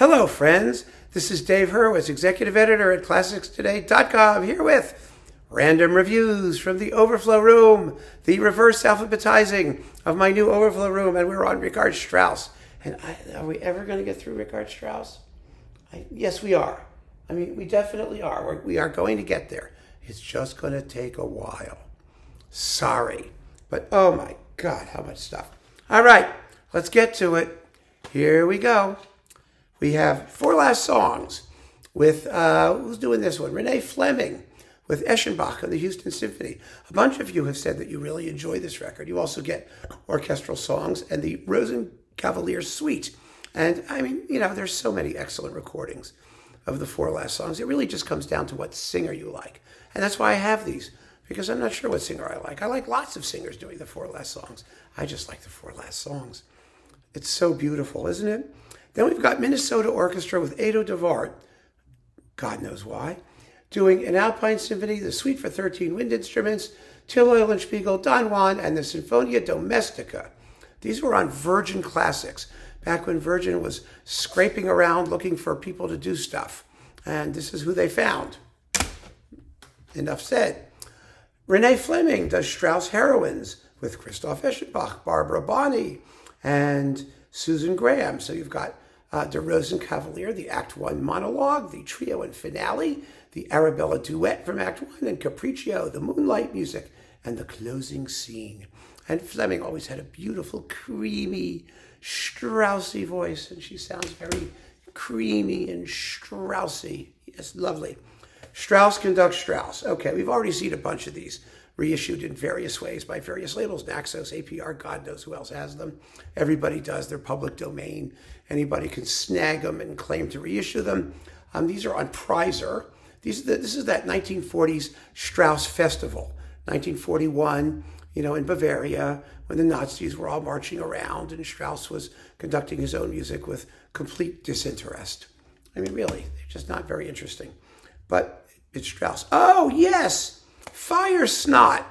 Hello, friends. This is Dave Hurwitz, executive editor at ClassicsToday.com, here with random reviews from the Overflow Room, the reverse alphabetizing of my new Overflow Room, and we're on Richard Strauss. And I, are we ever going to get through Richard Strauss? I, yes, we are. I mean, we definitely are. We're, we are going to get there. It's just going to take a while. Sorry. But oh my God, how much stuff. All right, let's get to it. Here we go we have four last songs with, uh, who's doing this one? Renee Fleming with Eschenbach of the Houston Symphony. A bunch of you have said that you really enjoy this record. You also get orchestral songs and the Rosen Cavalier Suite. And I mean, you know, there's so many excellent recordings of the four last songs. It really just comes down to what singer you like. And that's why I have these, because I'm not sure what singer I like. I like lots of singers doing the four last songs. I just like the four last songs. It's so beautiful, isn't it? Then we've got Minnesota Orchestra with Edo de Waart, God knows why, doing an Alpine Symphony, the Suite for 13 Wind Instruments, Till Eulenspiegel, Don Juan, and the Sinfonia Domestica. These were on Virgin Classics, back when Virgin was scraping around looking for people to do stuff. And this is who they found. Enough said. Renee Fleming does Strauss Heroines with Christoph Eschenbach, Barbara Bonney, and Susan Graham. So you've got uh, Der Rosenkavalier, the Act One monologue, the trio and finale, the Arabella duet from Act One, and Capriccio, the moonlight music, and the closing scene. And Fleming always had a beautiful, creamy, Straussy voice, and she sounds very creamy and Straussy. Yes, lovely. Strauss conducts Strauss. Okay, we've already seen a bunch of these reissued in various ways by various labels, Naxos, APR, God knows who else has them. Everybody does. They're public domain. Anybody can snag them and claim to reissue them. Um, these are on Preiser. These, this is that 1940s Strauss Festival, 1941, you know, in Bavaria, when the Nazis were all marching around and Strauss was conducting his own music with complete disinterest. I mean, really, just not very interesting. But it's Strauss. Oh, yes! Fire Snot.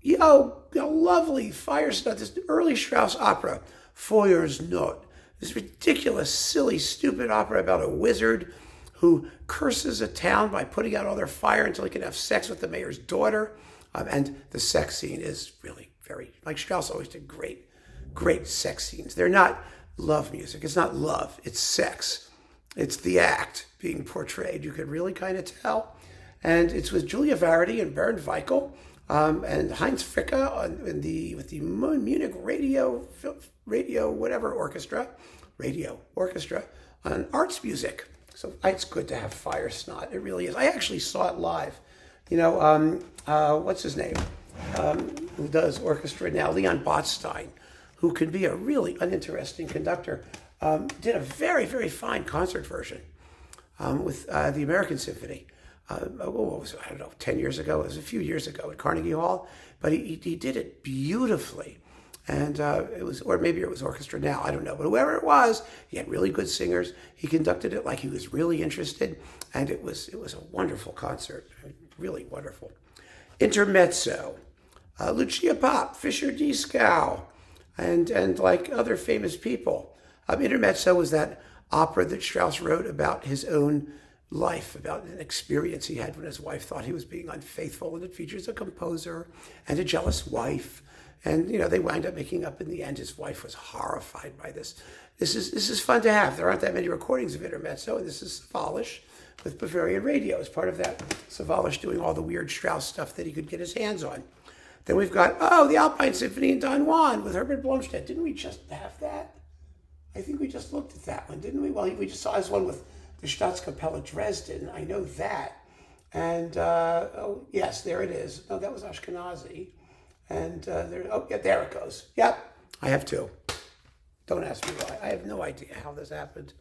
Yo, lovely Fire Snot, this early Strauss opera, Feuersnot. This ridiculous, silly, stupid opera about a wizard who curses a town by putting out all their fire until he can have sex with the mayor's daughter. Um, and the sex scene is really very, like Strauss always did great, great sex scenes. They're not love music. It's not love, it's sex. It's the act being portrayed. You can really kind of tell. And it's with Julia Varady and Bernd Weikl um, and Heinz Fricke in the, with the Munich Radio, Radio whatever orchestra, radio orchestra on arts music. So it's good to have Fire Snot. It really is. I actually saw it live. You know, um, uh, what's his name? Um, who does orchestra now? Leon Botstein, who can be a really uninteresting conductor, um, did a very, very fine concert version um, with uh, the American Symphony uh, what was it? I don't know, 10 years ago. It was a few years ago at Carnegie Hall, but he, he did it beautifully. And uh, it was, or maybe it was orchestra now, I don't know. But whoever it was, he had really good singers. He conducted it like he was really interested, and it was it was a wonderful concert, really wonderful. Intermezzo, uh, Lucia Popp, Fischer Dieskau, and and like other famous people. Um, Intermezzo was that opera that Strauss wrote about his own life, about an experience he had when his wife thought he was being unfaithful. And it features a composer and a jealous wife. And, you know, they wind up making up in the end. His wife was horrified by this. This is, this is fun to have. There aren't that many recordings of Intermezzo, and this is Sawallisch with Bavarian Radio as part of that. Sawallisch doing all the weird Strauss stuff that he could get his hands on. Then we've got, oh, the Alpine Symphony in Don Juan with Herbert Blomstedt. Didn't we just have that? I think we just looked at that one, didn't we? Well, we just saw this one with the Staatskapelle Dresden. I know that. And uh, oh, yes, there it is. No, that was Ashkenazy. And uh, there, oh, yeah, there it goes. Yep, I have two. Don't ask me why. I have no idea how this happened.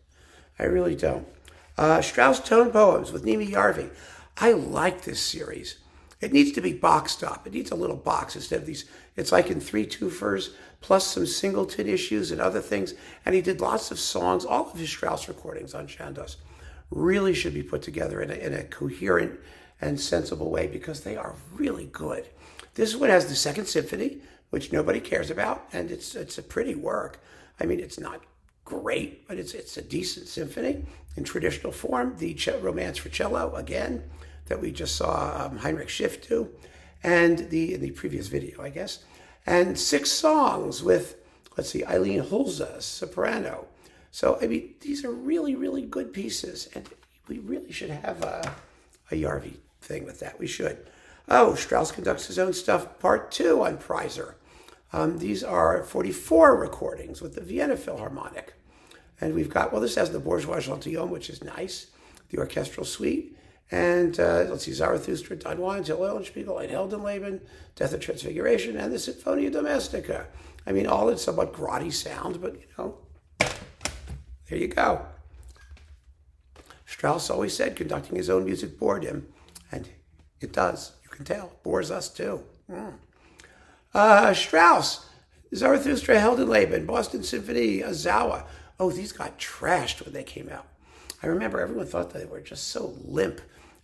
I really don't. Uh, Strauss Tone Poems with Neeme Järvi. I like this series. It needs to be boxed up. It needs a little box instead of these. It's like in three twofers plus some singleton issues and other things. And he did lots of songs, all of his Strauss recordings on Chandos really should be put together in a, in a coherent and sensible way because they are really good. This one has the Second Symphony, which nobody cares about, and it's it's a pretty work. I mean, it's not great, but it's it's a decent symphony in traditional form. The Romance for Cello again that we just saw um, Heinrich Schiff do, and the in the previous video, I guess, and six songs with let's see, Eileen Hulza, soprano. So I mean, these are really really good pieces, and we really should have a a Jarvi thing with that. We should. Oh, Strauss conducts his own stuff, part two on Preiser. Um, these are 44 recordings with the Vienna Philharmonic. And we've got, well, this has the Bourgeois Gentilhomme, which is nice, the orchestral suite. And uh, let's see, Zarathustra, Don Juan, Till Eulenspiegel, Ein Heldenleben, Death of Transfiguration, and the Sinfonia Domestica. I mean, all in somewhat grotty sound, but you know, there you go. Strauss always said conducting his own music bored him, and it does. You can tell. Bores us too. Mm. Uh, Strauss, Zarathustra, Heldenleben, Boston Symphony, Ozawa. Oh, these got trashed when they came out. I remember everyone thought they were just so limp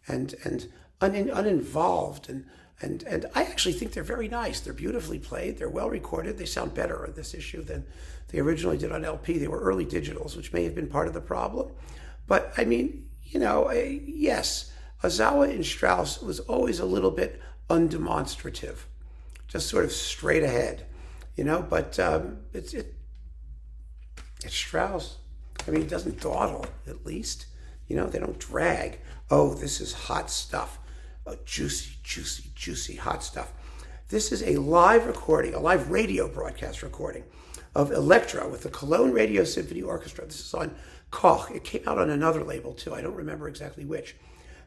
and and un, uninvolved and and and I actually think they're very nice. They're beautifully played. They're well recorded. They sound better on this issue than they originally did on LP. They were early digitals, which may have been part of the problem. But I mean, you know, yes, Ozawa and Strauss was always a little bit undemonstrative, just sort of straight ahead, you know. But um, it's it, it's Strauss. I mean, he doesn't dawdle, at least. You know, they don't drag. Oh, this is hot stuff. Oh, juicy, juicy, juicy hot stuff. This is a live recording, a live radio broadcast recording of Elektra with the Cologne Radio Symphony Orchestra. This is on Koch. It came out on another label too. I don't remember exactly which.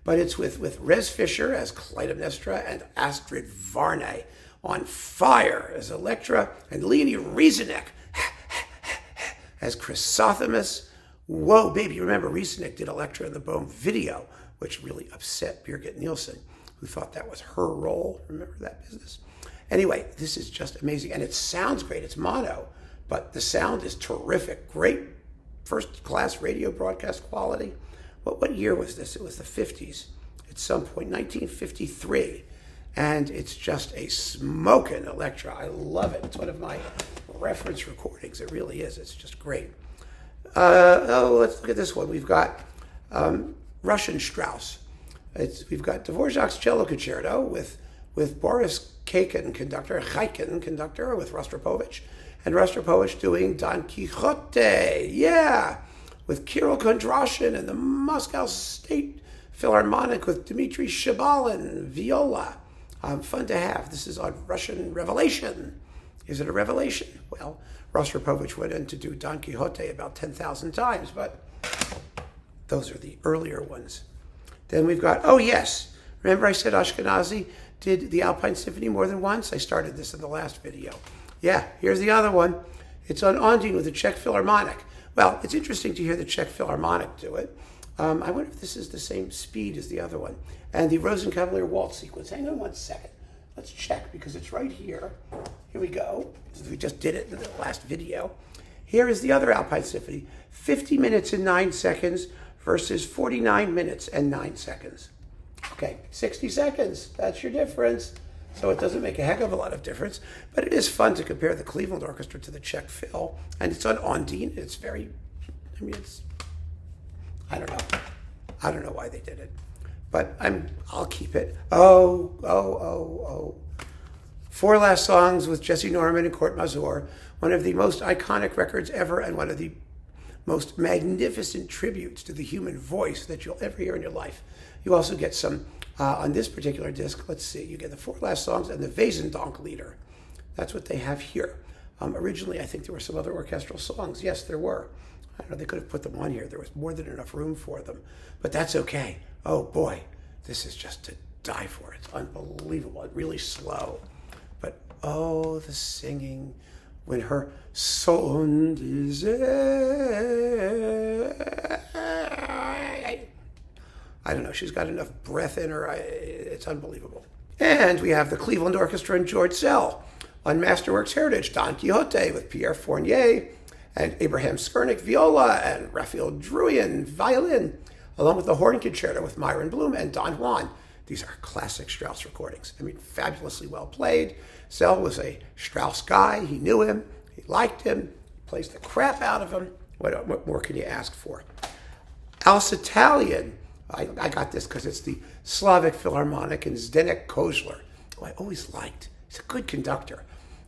But it's with, with Res Fischer as Clytemnestra and Astrid Varnay on fire as Elektra and Leonie Rysanek as Chrysothemis. Whoa, baby. Remember, Rysanek did Elektra in the Bohm video, which really upset Birgit Nilsson, who thought that was her role. Remember that business? Anyway, this is just amazing. And it sounds great. It's mono, but the sound is terrific. Great first class radio broadcast quality. What, what year was this? It was the 50s at some point, 1953. And it's just a smoking Elektra. I love it. It's one of my reference recordings. It really is. It's just great. Uh, oh, let's look at this one. We've got um, Russian Strauss. It's, we've got Dvorak's cello concerto with with Boris Khaikin, conductor, Khaikin, conductor, with Rostropovich, and Rostropovich doing Don Quixote. Yeah, with Kirill Kondrashin and the Moscow State Philharmonic with Dmitry Shebalin, viola. Um, fun to have. This is on Russian Revelation. Is it a revelation? Well, Rostropovich went in to do Don Quixote about 10,000 times, but those are the earlier ones. Then we've got, oh yes, remember I said Ashkenazy did the Alpine Symphony more than once? I started this in the last video. Yeah, here's the other one. It's on Ondine with the Czech Philharmonic. Well, it's interesting to hear the Czech Philharmonic do it. Um, I wonder if this is the same speed as the other one. And the Rosenkavalier waltz sequence. Hang on one second. Let's check because it's right here. Here we go. We just did it in the last video. Here is the other Alpine Symphony 50 minutes and 9 seconds versus 49 minutes and 9 seconds. Okay, 60 seconds. That's your difference. So it doesn't make a heck of a lot of difference, but it is fun to compare the Cleveland Orchestra to the Czech Phil. And it's on Ondine. It's very, I mean, it's, I don't know. I don't know why they did it but I'm I'll keep it. Oh, oh, oh, oh. Four last songs with Jessye Norman and Kurt Masur, one of the most iconic records ever, and one of the most magnificent tributes to the human voice that you'll ever hear in your life. You also get some uh, on this particular disc. Let's see, you get the four last songs and the Wesendonck Lieder. That's what they have here. Um, originally, I think there were some other orchestral songs. Yes, there were. I don't know, they could have put them on here. There was more than enough room for them. But that's okay. Oh boy, this is just to die for. It's unbelievable. It's really slow. But oh, the singing when her son is. I don't know. She's got enough breath in her. I, it's unbelievable. And we have the Cleveland Orchestra and George Szell on Masterworks Heritage, Don Quixote with Pierre Fournier and Abraham Skernick viola and Rafael Druian violin, along with the horn concerto with Myron Bloom and Don Juan. These are classic Strauss recordings. I mean, fabulously well played. Szell was a Strauss guy. He knew him. He liked him. He plays the crap out of him. What, what more can you ask for? Aus Italien. I, I got this because it's the Slovak Philharmonic and Zdenek Košler, who I always liked. He's a good conductor.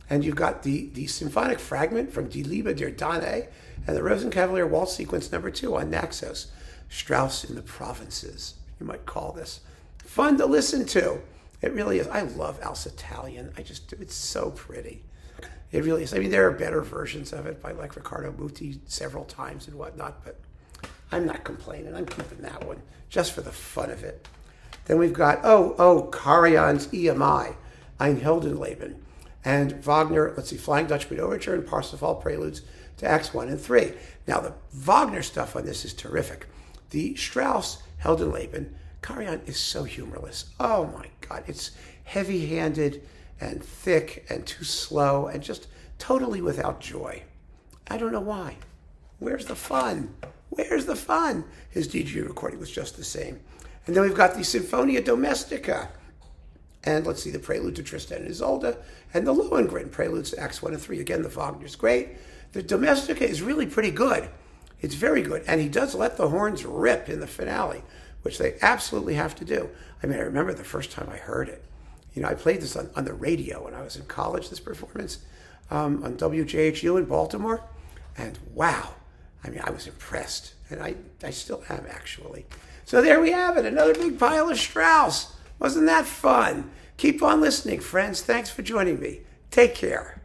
And you've got the, the symphonic fragment from Die Liebe der Danae and the Rosenkavalier Waltz Sequence number two on Naxos. Strauss in the Provinces, you might call this. Fun to listen to. It really is. I love Aus Italien. I just, it's so pretty. It really is. I mean, there are better versions of it by like Riccardo Muti several times and whatnot, but I'm not complaining. I'm keeping that one just for the fun of it. Then we've got, oh, oh, Karajan's EMI, Ein Heldenleben, and Wagner, let's see, Flying Dutchman Overture and Parsifal Preludes to Acts 1 and 3. Now, the Wagner stuff on this is terrific. The Strauss Heldenleben, Karajan is so humorless. Oh my God, it's heavy handed and thick and too slow and just totally without joy. I don't know why. Where's the fun? Where's the fun? His DG recording was just the same. And then we've got the Sinfonia Domestica. And let's see, the Prelude to Tristan and Isolde, and the Lohengrin Preludes to Acts 1 and 3. Again, the Wagner's great. The Domestica is really pretty good. It's very good. And he does let the horns rip in the finale, which they absolutely have to do. I mean, I remember the first time I heard it. You know, I played this on, on the radio when I was in college, this performance um, on WJHU in Baltimore. And wow, I mean, I was impressed. And I, I still am, actually. So there we have it, another big pile of Strauss. Wasn't that fun? Keep on listening, friends. Thanks for joining me. Take care.